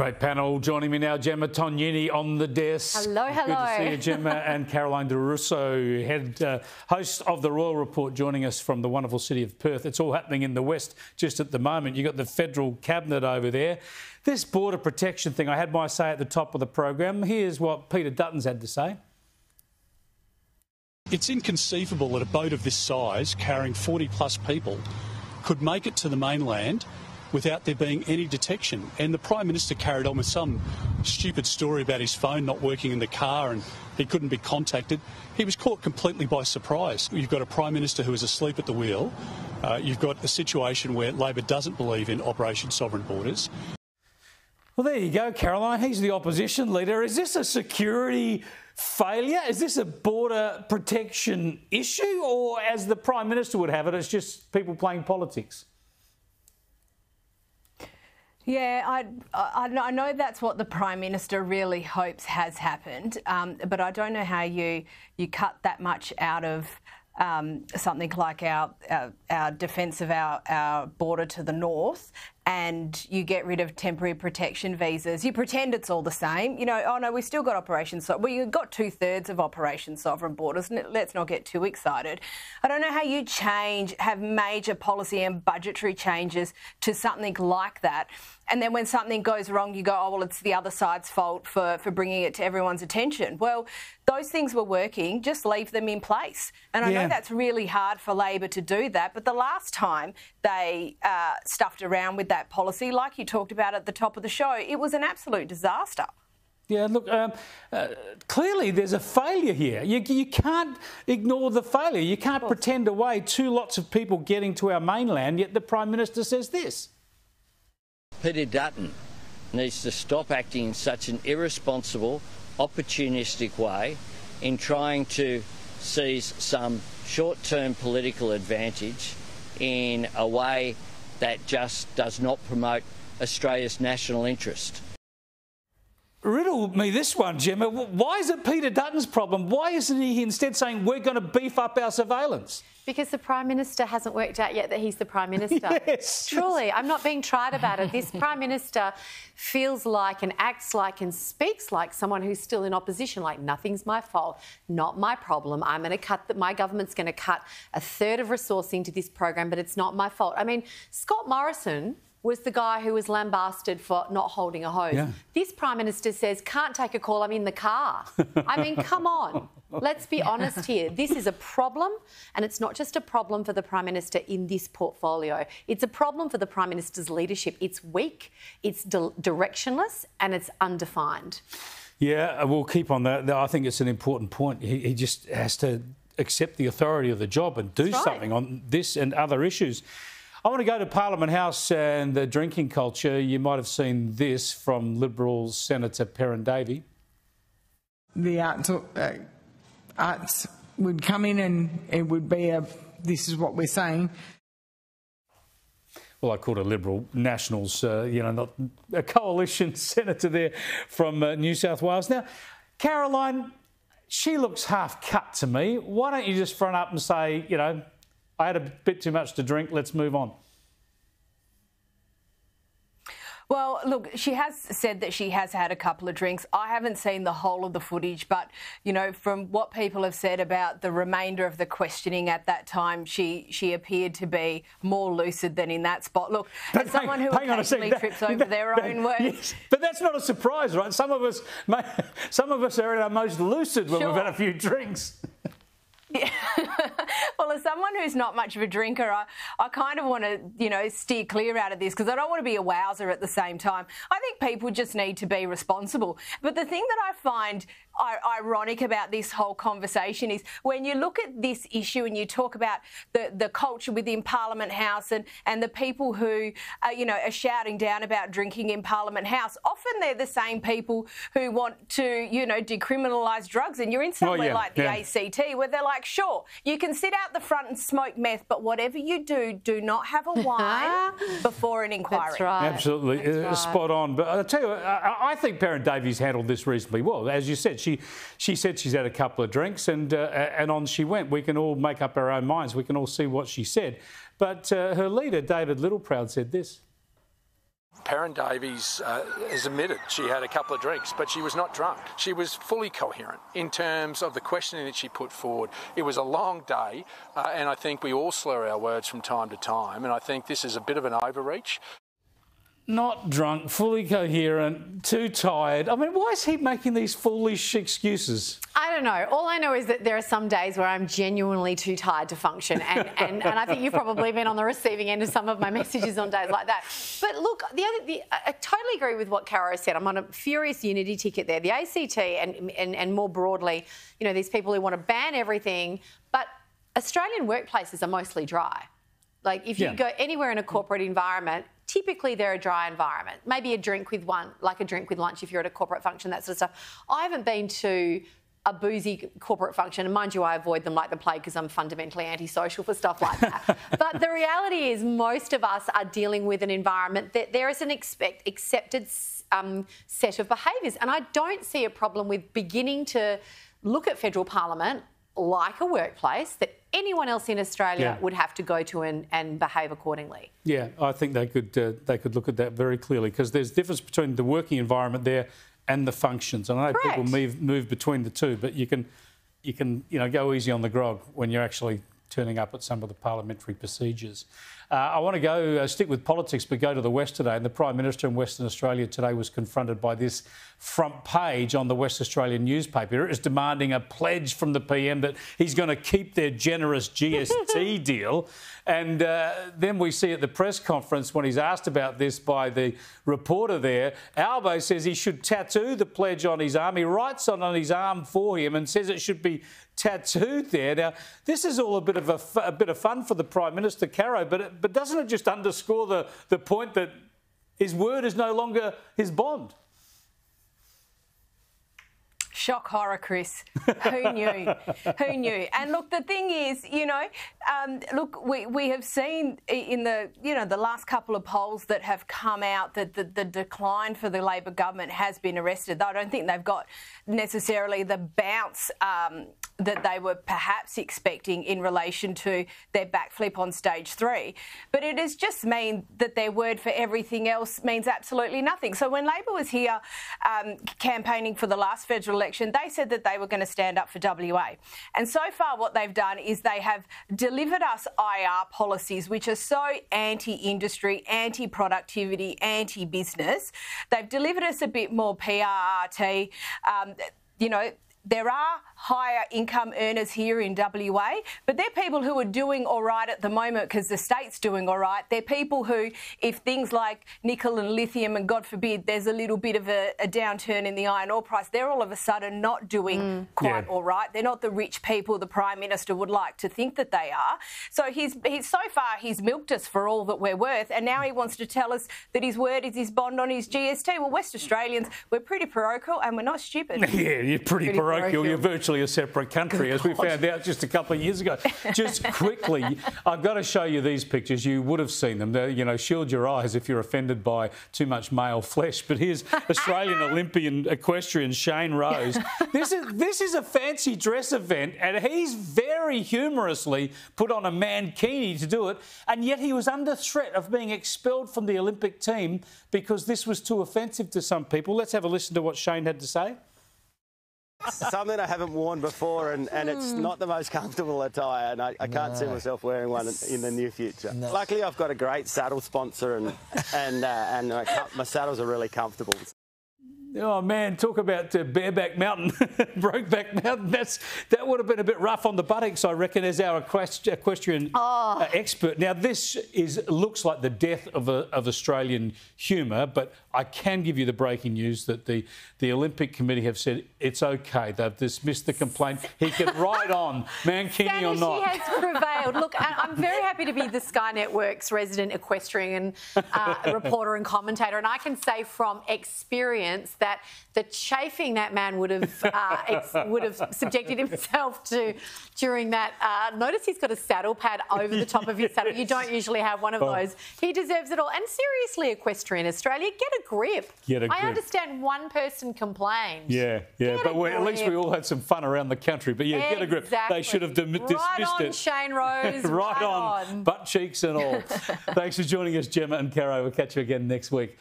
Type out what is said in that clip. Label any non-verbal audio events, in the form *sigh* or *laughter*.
Great panel. Joining me now, Gemma Tognini on the desk. Hello, hello. Good to see you, Gemma, *laughs* and Caroline Di Russo, head uh, host of the Royal Report, joining us from the wonderful city of Perth. It's all happening in the west just at the moment. You've got the federal cabinet over there. This border protection thing, I had my say at the top of the program. Here's what Peter Dutton's had to say. It's inconceivable that a boat of this size, carrying 40 plus people, could make it to the mainland without there being any detection. And the Prime Minister carried on with some stupid story about his phone not working in the car and he couldn't be contacted. He was caught completely by surprise. You've got a Prime Minister who is asleep at the wheel. Uh, you've got a situation where Labor doesn't believe in Operation Sovereign Borders. Well, there you go, Caroline. He's the opposition leader. Is this a security failure? Is this a border protection issue? Or, as the Prime Minister would have it, it's just people playing politics? Yeah, I, I, I, know that's what the Prime Minister really hopes has happened, um, but I don't know how you, you cut that much out of um, something like our, our, our defence of our, our border to the north and you get rid of temporary protection visas. You pretend it's all the same. You know, oh no, we've still got Operation Sovereign. Well, you've got two thirds of Operation Sovereign Borders. Let's not get too excited. I don't know how you change, have major policy and budgetary changes to something like that. And then when something goes wrong, you go, oh, well, it's the other side's fault for, for bringing it to everyone's attention. Well, those things were working, just leave them in place. And I yeah. know that's really hard for Labor to do that. But the last time they uh, stuffed around with that policy, like you talked about at the top of the show, it was an absolute disaster. Yeah, look, um, uh, clearly there's a failure here. You, you can't ignore the failure. You can't pretend away two lots of people getting to our mainland, yet the Prime Minister says this. Peter Dutton needs to stop acting in such an irresponsible, opportunistic way in trying to seize some short term political advantage in a way that just does not promote Australia's national interest. Riddle me this one, Gemma. Uh, why is it Peter Dutton's problem? Why isn't he instead saying we're going to beef up our surveillance? Because the Prime Minister hasn't worked out yet that he's the Prime *laughs* Minister. yes. Truly, I'm not being tried about it. This Prime Minister feels like and acts like and speaks like someone who's still in opposition, like nothing's my fault, not my problem. I'm going to cut that, my government's going to cut a third of resourcing to this program, but it's not my fault. I mean, Scott Morrison was the guy who was lambasted for not holding a hose. Yeah. This Prime Minister says, can't take a call, I'm in the car. I mean, come on. *laughs* Let's be honest here. This is a problem, and it's not just a problem for the Prime Minister in this portfolio. It's a problem for the Prime Minister's leadership. It's weak, it's di- directionless, and it's undefined. Yeah, we'll keep on that. I think it's an important point. He, he just has to accept the authority of the job and do right. something on this and other issues. I want to go to Parliament House and the drinking culture. You might have seen this from Liberal Senator Perin Davey. The arts, uh, arts would come in and it would be a, this is what we're saying. Well, I called a Liberal Nationals, uh, you know, not a coalition *laughs* senator there from uh, New South Wales. Now, Caroline, she looks half cut to me. Why don't you just front up and say, you know, I had a bit too much to drink, let's move on. Well, look, she has said that she has had a couple of drinks. I haven't seen the whole of the footage, but, you know, from what people have said about the remainder of the questioning at that time, she she appeared to be more lucid than in that spot. Look, but as hang, someone who occasionally trips over that, their that, own words. Yes, but that's not a surprise, right? Some of us, *laughs* some of us are at our most lucid when sure. we've had a few drinks. Well, as someone who's not much of a drinker, I, I kind of want to, you know, steer clear out of this because I don't want to be a wowser at the same time. I think people just need to be responsible. But the thing that I find ironic about this whole conversation is when you look at this issue and you talk about the, the culture within Parliament House and, and the people who, uh, you know, are shouting down about drinking in Parliament House, often they're the same people who want to, you know, decriminalise drugs. And you're in somewhere oh, yeah, like the yeah. ACT where they're like, sure, you can sit out the front and smoke meth, but whatever you do, do not have a wine *laughs* before an inquiry. That's right. Absolutely. That's uh, right. Spot on. But I'll tell you, I, I think Perin Davies handled this reasonably well. As you said, she she said she's had a couple of drinks and, uh, and on she went. We can all make up our own minds. We can all see what she said. But uh, her leader, David Littleproud, said this. Perin Davies uh, has admitted she had a couple of drinks, but she was not drunk. She was fully coherent in terms of the questioning that she put forward. It was a long day, uh, and I think we all slur our words from time to time, and I think this is a bit of an overreach not drunk, fully coherent, too tired. I mean, why is he making these foolish excuses? Don't know. All I know is that there are some days where I'm genuinely too tired to function. And, and, and I think you've probably been on the receiving end of some of my messages on days like that. But look, the other, the, I totally agree with what Caro said. I'm on a furious unity ticket there. The ACT and, and, and more broadly, you know, these people who want to ban everything. But Australian workplaces are mostly dry. Like if you yeah. go anywhere in a corporate environment, typically they're a dry environment. Maybe a drink with one, like a drink with lunch if you're at a corporate function, that sort of stuff. I haven't been to a boozy corporate function, and mind you, I avoid them like the plague because I'm fundamentally antisocial for stuff like that. *laughs* but the reality is, most of us are dealing with an environment that there is an expect, accepted um, set of behaviours, and I don't see a problem with beginning to look at federal parliament like a workplace that anyone else in Australia yeah. would have to go to and, and behave accordingly. Yeah, I think they could uh, they could look at that very clearly because there's difference between the working environment there and the functions. And I know Correct. people move move between the two, but you can you can you know go easy on the grog when you're actually turning up at some of the parliamentary procedures. Uh, I want to go uh, stick with politics, but go to the West today. And the Prime Minister in Western Australia today was confronted by this front page on the West Australian newspaper. It is demanding a pledge from the PM that he's going to keep their generous GST *laughs* deal. And uh, then we see at the press conference when he's asked about this by the reporter there, Albo says he should tattoo the pledge on his arm. He writes on, on his arm for him and says it should be tattooed there. Now, this is all a bit of a, a bit of fun for the Prime Minister, Caro, but it, but doesn't it just underscore the, the point that his word is no longer his bond? Shock horror, Chris. Who knew? Who knew? And look, the thing is, you know, um, look, we, we have seen in the you know the last couple of polls that have come out that the, the decline for the Labor government has been arrested. I don't think they've got necessarily the bounce um, that they were perhaps expecting in relation to their backflip on stage three. But it has just mean that their word for everything else means absolutely nothing. So when Labor was here um, campaigning for the last federal election, they said that they were going to stand up for WA. And so far, what they've done is they have delivered us IR policies, which are so anti industry, anti productivity, anti business. They've delivered us a bit more PRRT. Um, you know, there are higher income earners here in WA, but they're people who are doing all right at the moment because the state's doing all right. They're people who, if things like nickel and lithium, and God forbid, there's a little bit of a, a downturn in the iron ore price, they're all of a sudden not doing mm. quite yeah. all right. They're not the rich people the Prime Minister would like to think that they are. So he's, he's so far he's milked us for all that we're worth, and now he wants to tell us that his word is his bond on his GST. Well, West Australians, we're pretty parochial and we're not stupid. *laughs* yeah, you're pretty, pretty parochial. Parochial. You're virtually a separate country, as we found out just a couple of years ago. Just *laughs* quickly, I've got to show you these pictures. You would have seen them. They're, you know, shield your eyes if you're offended by too much male flesh. But here's Australian Olympian equestrian Shane Rose. *laughs* This is this is a fancy dress event, and he's very humorously put on a mankini to do it, and yet he was under threat of being expelled from the Olympic team because this was too offensive to some people. Let's have a listen to what Shane had to say. Something I haven't worn before, and, and it's hmm. not the most comfortable attire, and I, I can't no. see myself wearing one in, in the near future. No. Luckily, I've got a great saddle sponsor, and and uh, and my, my saddles are really comfortable. Oh man, talk about uh, bareback mountain, *laughs* brokeback mountain. That's that would have been a bit rough on the buttocks, I reckon, as our equestrian oh. uh, expert. Now this is looks like the death of, a, of Australian humour, but I can give you the breaking news that the the Olympic Committee have said it's okay. They've dismissed the complaint. He can *laughs* ride on, Mankini or not. has prevailed. Look, I'm very happy to be the Sky Network's resident equestrian uh, reporter and commentator, and I can say from experience that the chafing that man would have uh, *laughs* ex- would have subjected himself to during that. Uh, notice he's got a saddle pad over the top of his saddle. You don't usually have one of those. He deserves it all. And seriously, equestrian Australia, get a grip. Get a I grip. understand one person complained. Yeah, yeah, Get but we, at least we all had some fun around the country. But yeah, get a grip. They should have dim- Exactly. dismissed right on, it. Shane Rose. *laughs* right, right on, on. butt cheeks and all. *laughs* Thanks for joining us, Gemma and Caro. We'll catch you again next week.